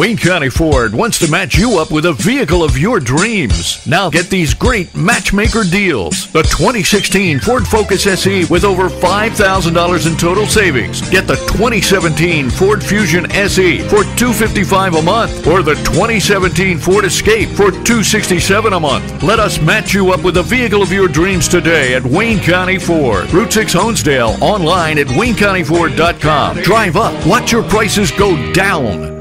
Wayne County Ford wants to match you up with a vehicle of your dreams. Now get these great matchmaker deals. The 2016 Ford Focus SE with over $5,000 in total savings. Get the 2017 Ford Fusion SE for $255 a month or the 2017 Ford Escape for $267 a month. Let us match you up with a vehicle of your dreams today at Wayne County Ford. Route 6 Honesdale online at waynecountyford.com. Drive up. Watch your prices go down.